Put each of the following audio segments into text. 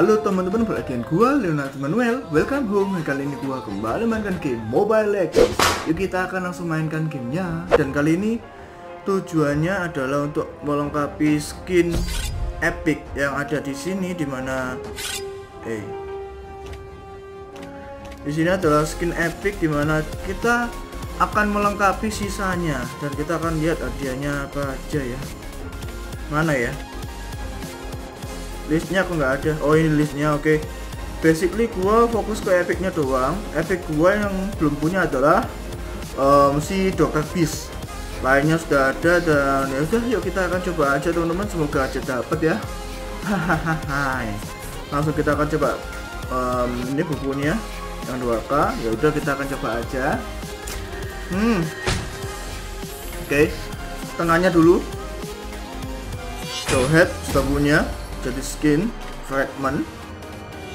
Halo teman-teman, dengan gua Leonardo Manuel. Welcome home. Kali ini gua kembali mainkan game Mobile Legends. Yuk kita akan langsung mainkan gamenya. Dan kali ini tujuannya adalah untuk melengkapi skin epic yang ada di sini di mana eh di sini adalah skin epic di mana kita akan melengkapi sisanya dan kita akan lihat hadiahnya apa aja ya mana ya listnya aku nggak ada. Oh ini listnya oke. Okay. basically gua fokus ke epicnya doang. Epic gua yang belum punya adalah um, si Dr. Beast. Lainnya sudah ada dan ya udah yuk kita akan coba aja teman-teman. Semoga aja dapat ya. Hahaha. Langsung kita akan coba um, ini bukunya yang 2k ya udah kita akan coba aja. Hmm. Oke. Okay. tengahnya dulu. Head sudah punya jadi skin fragment.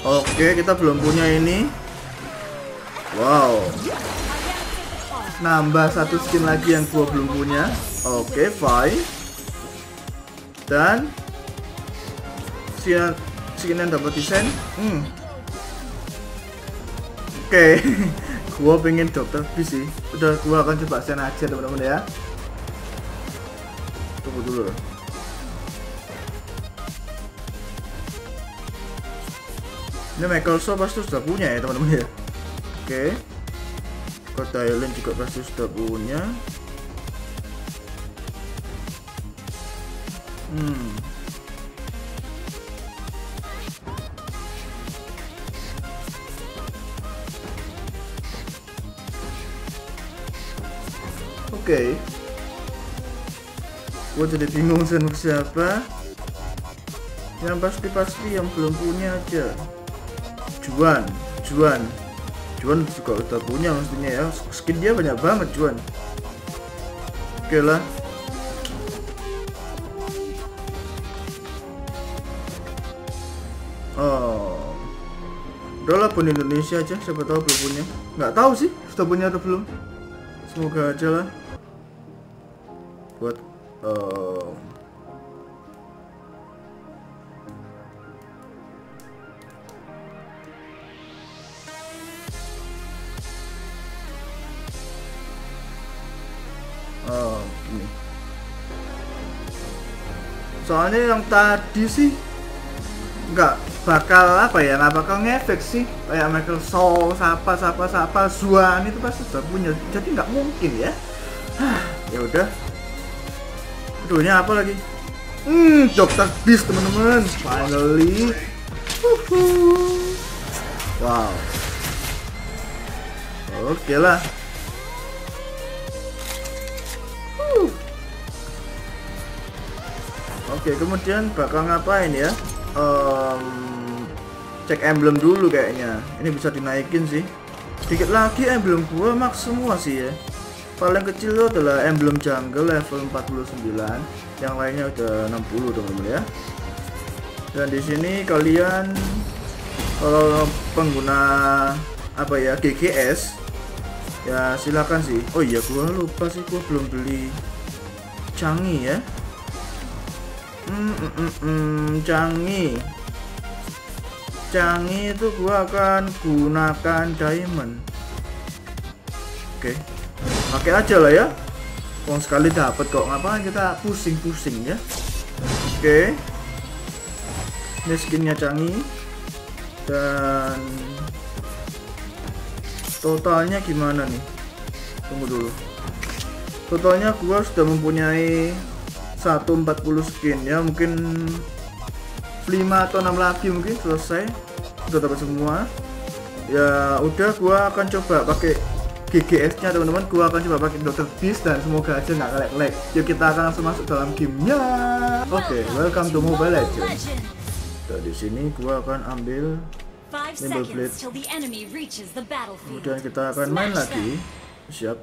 Oke kita belum punya ini. Wow. Nambah satu skin lagi yang gua belum punya. Oke fine. Dan skin skin yang dapat desain hmm. oke gua pengen dokter B sih. Udah gua akan coba send aja teman-teman ya. Tunggu dulu ini Microsoft pasti sudah punya ya teman-teman ya? Oke. Okay. Thailand juga pasti sudah punya? Hmm. Oke. Okay. Gue jadi bingung sama siapa. Yang pasti-pasti yang belum punya aja Juan Juan. Juan juga udah punya mestinya ya. Skin dia banyak banget Juan. Oke lah. Oh. Udahlah pun Indonesia aja. Siapa tahu belum punya. Nggak tahu sih sudah punya atau belum. Semoga aja lah. Buat uh, Soalnya yang tadi sih nggak bakal apa ya nggak bakal ngefek sih. Kayak Michael Soul, siapa siapa siapa Zuan itu pasti sudah punya. Jadi nggak mungkin ya. Ya udah. Aduh apa lagi? Hmm Dokter Beast teman-teman. Finally. Wow. Oke lah Oke, kemudian bakal ngapain ya? Um, cek emblem dulu kayaknya. Ini bisa dinaikin sih. Sedikit lagi emblem gua max semua sih ya. Paling kecil itu adalah emblem jungle level 49, yang lainnya udah 60 teman-teman ya. Dan di sini kalian kalau pengguna apa ya GGS ya silakan sih. Oh iya gua lupa sih gua belum beli canggih ya hmm, hmm, hmm, hmm, canggih canggih itu gua akan gunakan diamond. Oke. Okay. pakai aja lah ya. Uang sekali dapat kok. Ngapain kita pusing-pusing ya? Oke. Okay. ini skinnya canggih dan totalnya gimana nih? Tunggu dulu. Totalnya gua sudah mempunyai 140 skin ya mungkin 5 atau 6 lagi mungkin selesai. Udah dapat semua. Ya udah gua akan coba pakai GGS nya teman-teman. Gua akan coba pakai Dr. Beast dan semoga aja nggak lag-lag. Yuk kita akan langsung masuk dalam gamenya. Oke okay, welcome to Mobile Legends. Dan di sini gua akan ambil Nimble Blade. kemudian kita akan main lagi. siap.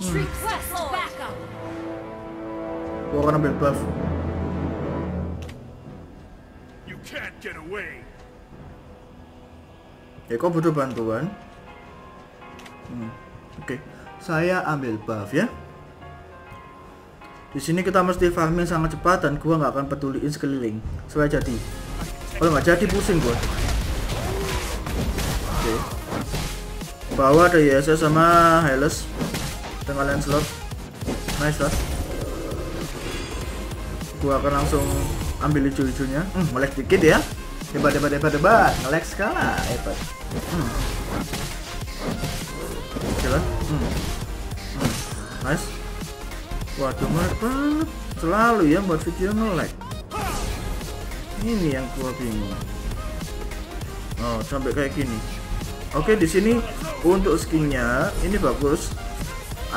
Hmm. Gua akan ambil buff. You can't get away. Ya, butuh bantuan? Hmm. Oke, okay. saya ambil buff ya. Di sini kita mesti farming sangat cepat dan gua nggak akan peduliin sekeliling. Supaya jadi kalau nggak jadi pusing gua oke bawah ada YSS sama Hylas dengan Lancelot nice lah gua akan langsung ambil hijau-hijaunya hmm, melek dikit ya. Hebat hebat hebat hebat. Ngelek skala hebat. Hmm. lah. Hmm. Hmm. nice. Waduh banget. Selalu ya buat video ngelek ini yang gua bingung. Oh sampai kayak gini. Oke di sini untuk skinnya ini bagus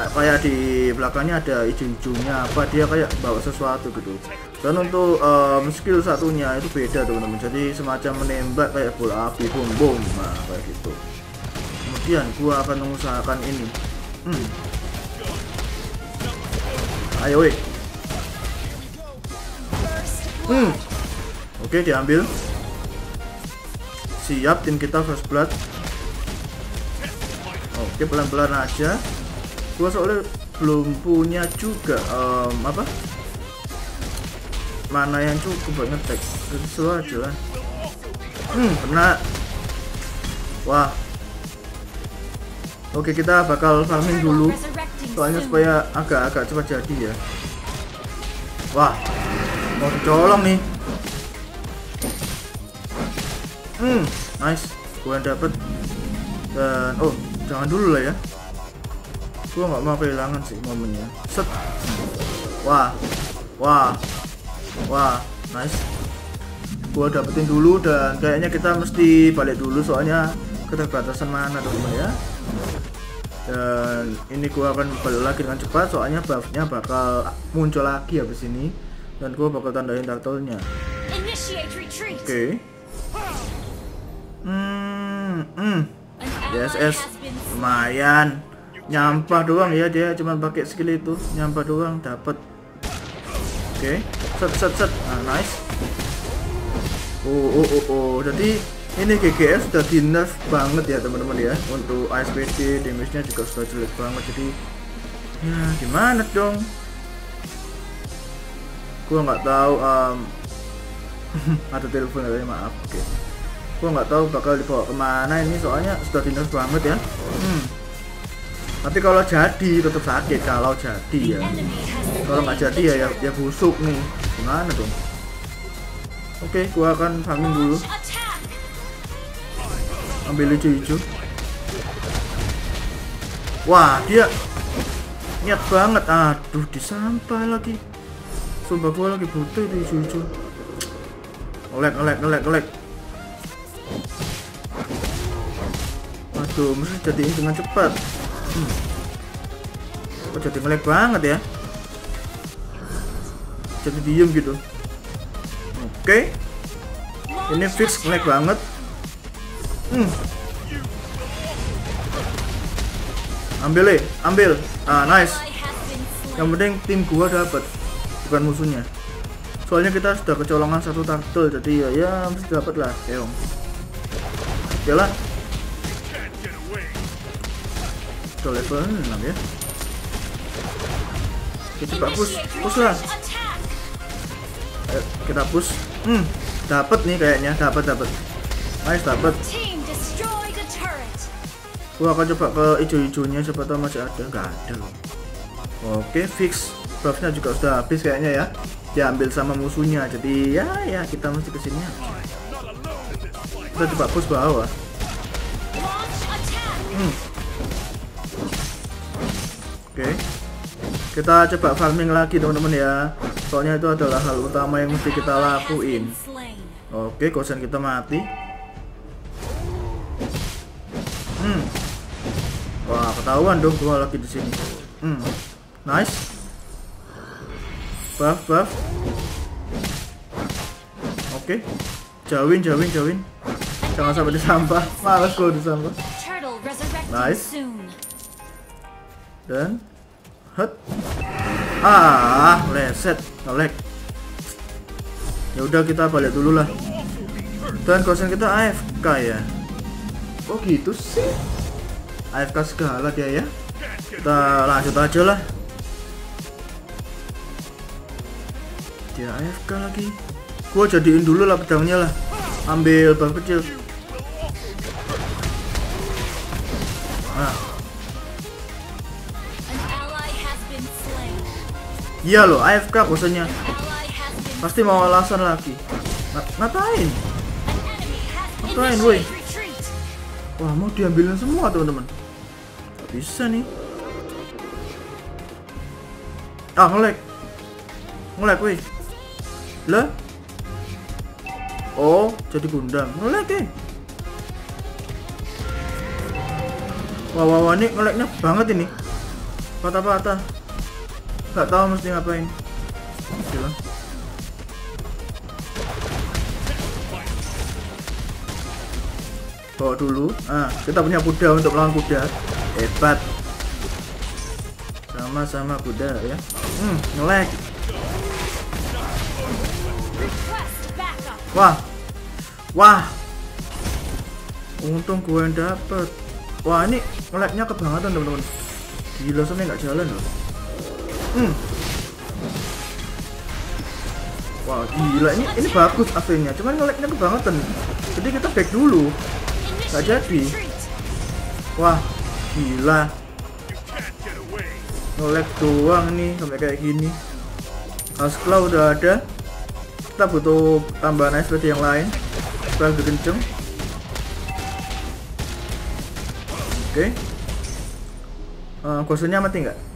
kayak di belakangnya ada hijau-hijaunya apa dia kayak bawa sesuatu gitu. Dan untuk um, skill satunya itu beda teman-teman. Jadi semacam menembak kayak bola api bom bom nah kayak gitu. Kemudian gua akan mengusahakan ini. Hmm. ayo weh. Hmm. oke diambil. Siap tim kita first blood. Oke pelan-pelan aja gua soalnya belum punya juga um, apa? Mana yang cukup ngetek. Jadi slow aja lah. Hmm kena. Wah. Oke kita bakal farming dulu. Soalnya supaya agak-agak cepat jadi ya. Wah. Mau dicolong nih. Hmm nice. Gua dapet. Dan oh jangan dulu lah ya gua nggak mau kehilangan sih momennya. Set. Wah. Wah. Wah. Nice. Gua dapetin dulu dan kayaknya kita mesti balik dulu soalnya keterbatasan mana teman ya. Dan ini gua akan balik lagi dengan cepat soalnya buffnya bakal muncul lagi habis ini. Dan gua bakal tandain turtle-nya. Oke. Okay. hmm, hmm. DSS lumayan nyampah doang ya dia cuma pakai skill itu. Nyampah doang dapat oke okay. set set set. Nah, nice. Oh oh oh oh. Jadi ini GGS sudah di nerf banget ya teman-teman ya. Untuk ASPD damage nya juga sudah jelek banget. Jadi ya gimana dong? Gua nggak tahu um, ada telepon ya maaf. Oke. Okay. gua nggak tahu bakal dibawa ke mana ini soalnya sudah di nerf banget ya. Hmm. Tapi kalau jadi tetap sakit. Kalau jadi ya. Kalau nggak jadi ya, ya ya busuk nih. Gimana dong? Oke okay, gua akan farming dulu. Ambil hijau-hijau wah dia niat banget. Aduh disampah lagi. Sumpah gua lagi butuh itu hijau-hijau ngelek ngelek ngelek ngelek aduh mesti jadi dengan cepat hmm. kok jadi ngelek banget ya jadi diem gitu oke okay. ini fix ngelek banget Hmm. Ambil eh, ambil. Ah, nice. Yang penting tim gua dapat, bukan musuhnya. Soalnya kita sudah kecolongan satu turtle, jadi ya ya mesti dapat lah, keong. Oke lah. Ke level 6 ya. Kita coba push, push lah. Ayo, kita push. Hmm, dapat nih kayaknya, dapat dapat. Nice dapat gua akan coba ke hijau-hijaunya siapa tahu masih ada nggak ada loh oke fix buffnya juga sudah habis kayaknya ya diambil sama musuhnya jadi ya ya kita mesti ke sini kita coba push bawah hmm. Oke kita coba farming lagi teman-teman ya soalnya itu adalah hal utama yang mesti kita lakuin oke kosan kita mati hmm Wah, ketahuan dong gua lagi di sini. Hmm. Nice. Buff, buff. Oke. Okay. Jauhin, jauhin, jauhin. Jangan sampai disampah. Males gua disampah. Nice. Dan hut. Ah, reset, ngelek. Ya udah kita balik dulu lah. Dan kosan kita AFK ya. Oh gitu sih. AFK segala dia ya kita lanjut aja lah dia AFK lagi gua jadiin dulu lah pedangnya lah ambil buff kecil iya loh AFK bosannya pasti mau alasan lagi. Nga- ngapain An enemy has Ngapain, woi? wah mau diambilin semua teman-teman. Gak bisa nih. Ah ngelag. Ngelag wih lah? Oh jadi gundam ngelag eh. Wah wah wah ini ngelagnya banget ini. Patah-patah Gak tahu mesti ngapain. Gila. bawa dulu. Ah kita punya kuda untuk melawan kuda. Hebat. Sama-sama kuda ya. Hmm ngelag. Wah. Wah. Untung gue yang dapet. Wah ini ngelagnya kebangetan teman-teman. Gila sampai nggak jalan loh hmm wah gila ini ini bagus aslinya cuman ngelagnya kebangetan jadi kita back dulu Nggak jadi. Wah, gila. Ngelag doang nih sampai kayak gini. Haskell udah ada. Kita butuh tambahan SPD yang lain supaya lebih kenceng. Oke. Eh, Ghost-nya mati nggak?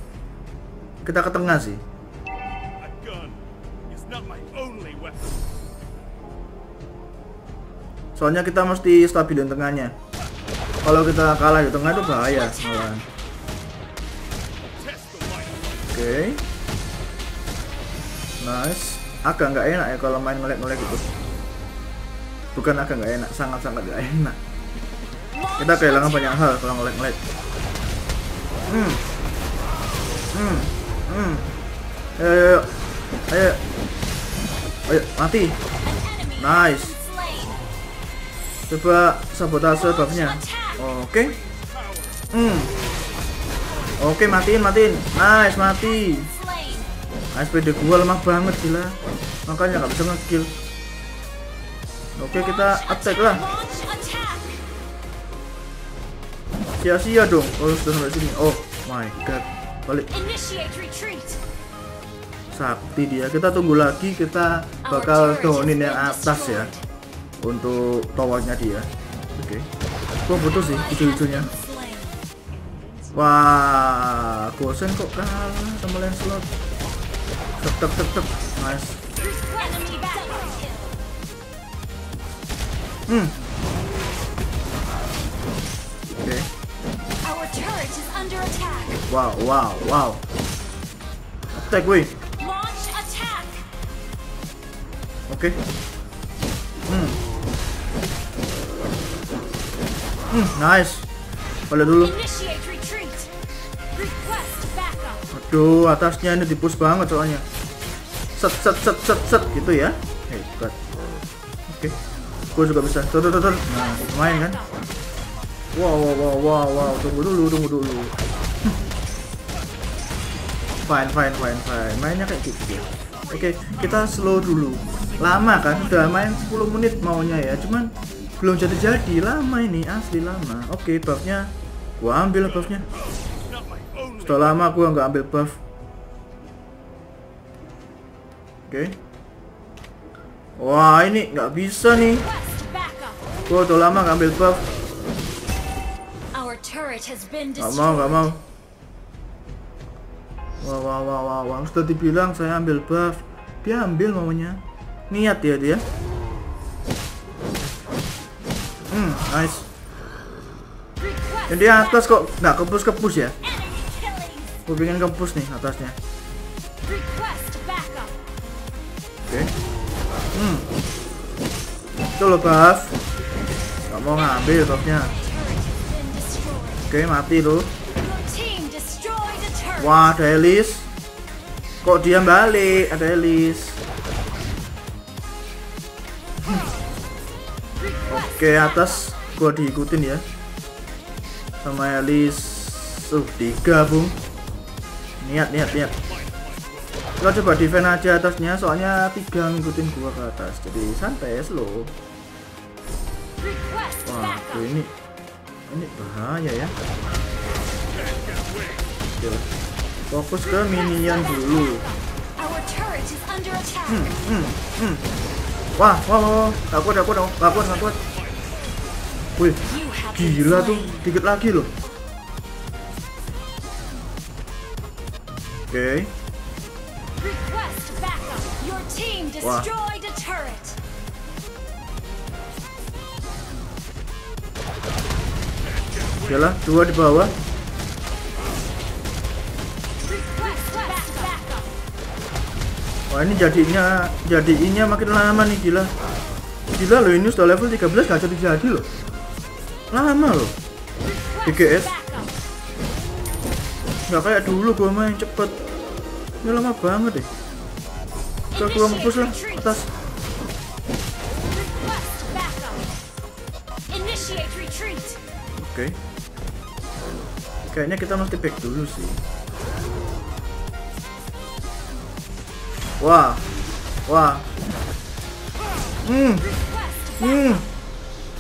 Kita ke tengah sih. Soalnya kita mesti stabilin tengahnya. Kalau kita kalah di tengah itu bahaya might. Oke. Nice. Agak nggak enak ya kalau main ngelek-ngelek gitu. Bukan agak nggak enak, sangat-sangat nggak enak. Kita kehilangan banyak hal kalau ngelek-ngelek. Hmm. Hmm. Hmm. Ayo, ayo, ayo. Ayo, mati. Nice. Coba sabotase buffnya. Oke. Hmm. Oke, matiin, matiin. Nice, mati. Slain. SPD gua lemah banget gila makanya nggak bisa ngekill oke kita attack lah sia-sia dong kalau sudah sampai sini oh my god balik. Sakti dia. Kita tunggu lagi kita bakal downin yang atas ya. untuk towernya dia. Oke. Gua butuh sih Slain. wah gosen kok kalah sama Lancelot. Tep tep tep tep nice. Hmm wow wow wow attack attack. Oke. Hmm. Hmm, nice. Balik dulu. Aduh, atasnya ini dipus banget soalnya. Set set set set set gitu ya. Hebat. Oke. Gue juga bisa. Tuh, tuh, tuh, tuh. Nah, main kan. Wow, wow, wow, wow, wow. Tunggu dulu, tunggu dulu. fine, fine, fine, fine. Mainnya kayak gitu. Oke, kita slow dulu. Lama kan? Udah main 10 menit maunya ya. Cuman belum jadi-jadi. Lama ini, asli lama. Oke, buffnya. Gua ambil buffnya. Sudah lama gua nggak ambil buff. Oke. Wah ini nggak bisa nih. Gua udah lama nggak ambil buff. Nggak mau nggak mau. Wah wah wah wah wah. Sudah dibilang saya ambil buff. Dia ambil maunya. Niat ya dia. Hmm nice. Yang di atas kok nggak kepus-kepus ya? enemy killing. Gua pengen kepus nih atasnya. Oke. Hmm. Itu loh buff. Nggak mau ngambil buffnya. Oke mati turret. Wah, ada Elis. Kok dia balik? Ada Elis. Oke, atas gua diikutin ya. Sama Elis. Uh, tiga, Bung. Niat, niat, niat. Kita coba defend aja atasnya, soalnya tiga ngikutin gua ke atas. Jadi santai, slow. Wah, ini ini bahaya ya. Oke lah. Fokus ke minion dulu. Is under attack. Wah, wah, wah. Gak kuat, gak kuat, gak kuat, gak kuat. Wih, gila tuh, dikit lagi loh. Oke, Wah. Oke lah, dua di bawah. Wah ini jadinya, jadinya makin lama nih gila. Gila loh ini sudah level 13 gak jadi jadi loh. Lama loh. Backup. Nggak kayak dulu gua main cepet. Ini lama banget deh. Kita gua ngepush lah atas. Request backup. Kayaknya kita mesti back dulu sih. Wah. Wah. Hmm. Hmm.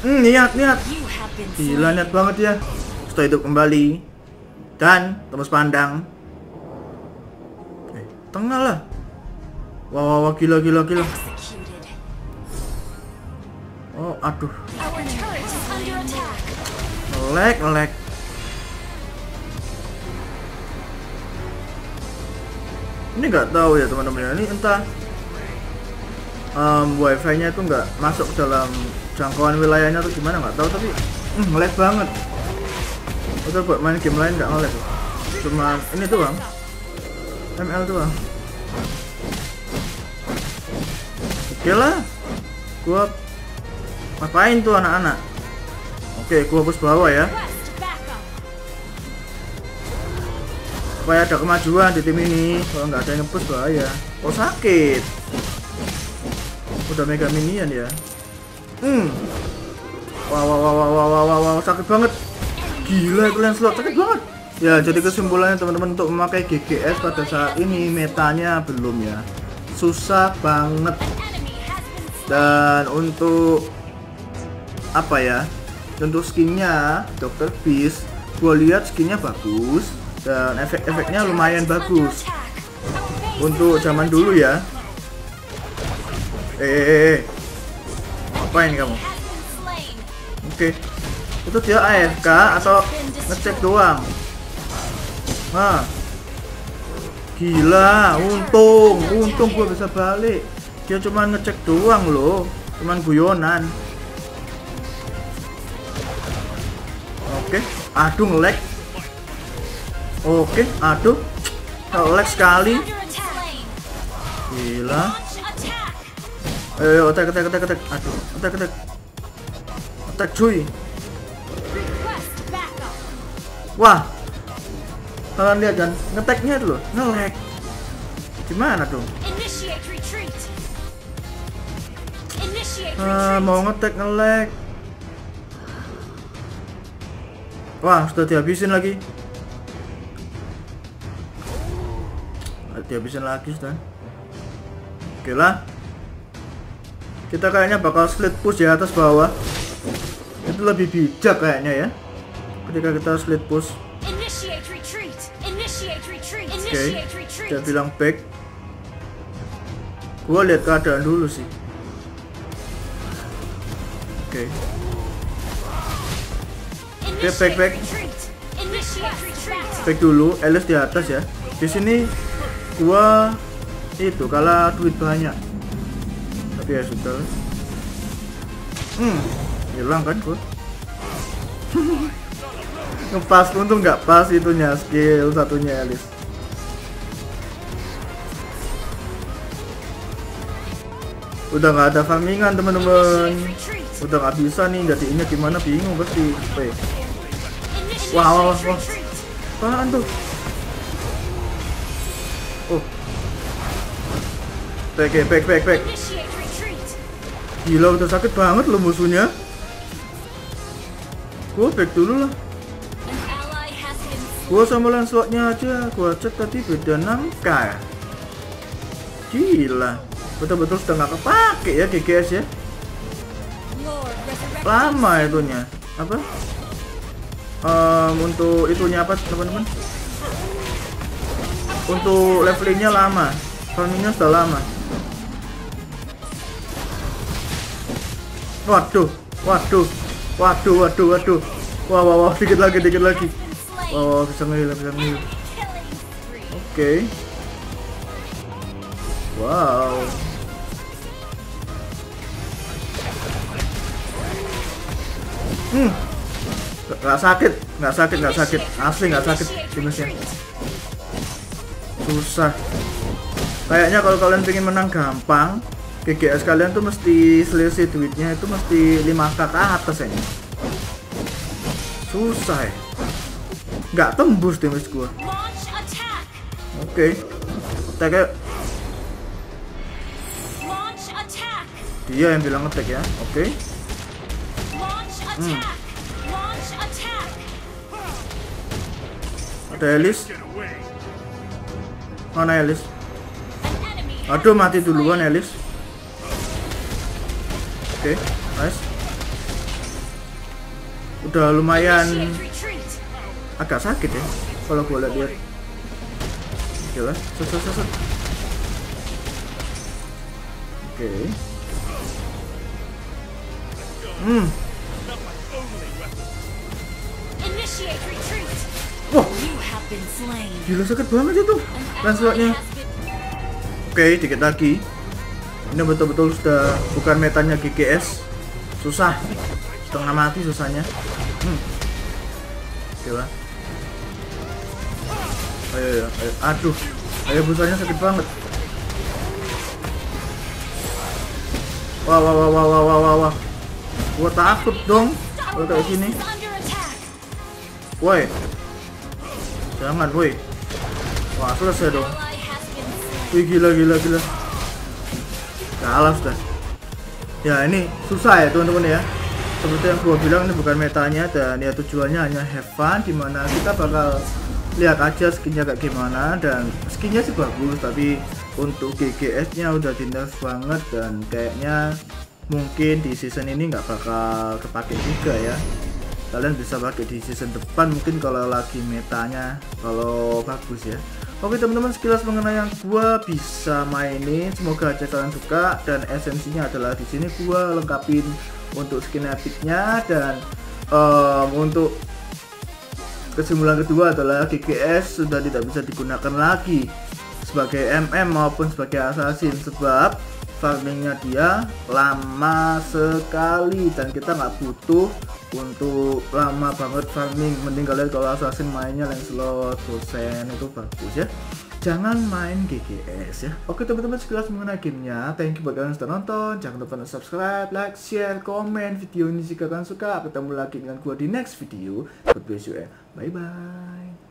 Hmm, niat, niat. Gila niat banget ya. Setelah hidup kembali. Dan tembus pandang. Eh, tengah lah. Wah, wah, wah, gila, gila, gila. Oh, aduh. Lag, lag. Ini nggak tahu ya teman-teman. Ini entah um, wifi-nya itu nggak masuk dalam jangkauan wilayahnya atau gimana nggak tahu tapi mm, nge-lag banget. Udah buat main game lain nggak nge-lag. Cuma ini doang. ML doang. Oke lah. Gua ngapain tuh anak-anak? Oke, gua push bawah ya. Supaya ada kemajuan di tim ini. Kalau nggak ada yang ngepush bahaya. Oh sakit. Udah mega minion ya? Hmm. Wah wah wah wah wah wah, wah. sakit banget. Gila itu Lancelot sakit banget. Ya jadi kesimpulannya teman-teman untuk memakai GGS pada saat ini metanya belum ya. Susah banget. Dan untuk apa ya untuk skinnya Dr. Beast gue lihat skinnya bagus dan efek-efeknya lumayan bagus. Untuk zaman dulu ya. Eh, eh, eh, eh. apain kamu? Oke. Itu dia AFK atau ngecek doang. Nah gila untung. Untung gua bisa balik. Dia cuma ngecek doang loh. Cuman guyonan. Oke. Aduh nge-lag oke aduh nge-lag sekali gila Ayo, attack, attack, attack, attack. Aduh, attack, attack. Attack, cuy. Wah. Kalian lihat kan, ngeteknya itu loh, nge-lag. Gimana dong? Ah, mau ngetek nge-lag. Wah, sudah dihabisin lagi. Dihabisin lagi sudah. Oke lah. Kita kayaknya bakal split push ya atas bawah. Itu lebih bijak kayaknya ya. Ketika kita split push. Oke. Retreat. Dia bilang back. Gua lihat keadaan dulu sih. Oke. Initiate back, back. retreat. Back dulu, Alice di atas ya. Di sini gua itu kalah duit banyak. Tapi ya sudah. Hmm, hilang kan gua. Ngepas untung nggak pas itunya skill satunya Alice. Udah nggak ada farmingan teman-teman. Udah nggak bisa nih jadinya gimana bingung pasti. Wah, wah, wah. Apaan tuh? Back, back, back, back, back. Gila udah sakit banget loh musuhnya. Gua back dulu lah. Gua sama Lancelotnya aja, gua cek tadi beda 6k ya. Gila, betul-betul sudah nggak kepake ya GGS ya. Lama itunya apa Em, untuk itunya apa teman-teman untuk levelingnya lama farmingnya sudah lama waduh waduh waduh waduh waduh. Wah wah wah dikit lagi dikit lagi. Wah wah bisa ngehil bisa ngehil Killing spree. oke. Wow. Hmm. Nggak sakit nggak sakit nggak sakit. Asli nggak sakit timesnya. Susah. Kayaknya kalau kalian pengen menang gampang GGS kalian tuh mesti selisih duitnya itu mesti 5k ke atas ya susah ya. Nggak tembus damage gua. Oke. Attack Launch attack. dia yang bilang attack ya. Oke. Launch attack. ada Elis? Mana Elis? Aduh mati duluan. Elis oke nice udah lumayan agak sakit ya kalau gue lihat Gila, set set. Oke. Hmm, wah, gila sakit banget itu An Lancelotnya. Oke, dikit lagi. Ini betul-betul sudah bukan metanya GGS. Susah. Setengah mati susahnya. Hmm. Gila. Ayo, ayo, ayo. Aduh. Ayo busanya sakit banget. Wah, wah, wah, wah, wah, wah, wah, wah. Gua takut dong kalau kayak gini. Woi. Jangan, woi. Wah, selesai dong. Wih gila gila gila Kalah sudah Ya ini susah ya teman-teman ya. Seperti yang gua bilang ini bukan metanya Dan ya tujuannya hanya have fun Di mana kita bakal lihat aja skinnya kayak gimana Dan skinnya sih bagus Tapi untuk GGS nya udah di nerf banget Dan kayaknya mungkin di season ini nggak bakal kepake juga ya. Kalian bisa pakai di season depan mungkin kalau lagi metanya kalau bagus ya oke teman-teman sekilas mengenai yang gua bisa mainin semoga aja kalian suka dan esensinya adalah di sini gua lengkapin untuk skin epicnya dan em, untuk kesimpulan kedua adalah GGS sudah tidak bisa digunakan lagi sebagai MM maupun sebagai assassin sebab farmingnya dia lama sekali dan kita nggak butuh untuk lama banget farming. Mending kalian kalau assassin mainnya Lancelot, Gosen itu bagus ya. Jangan main GGS ya. Oke teman-teman sekilas mengenai gamenya. Thank you buat kalian yang sudah nonton. Jangan lupa subscribe like share komen video ini jika kalian suka. Ketemu lagi dengan gua di next video. God bless you ya bye bye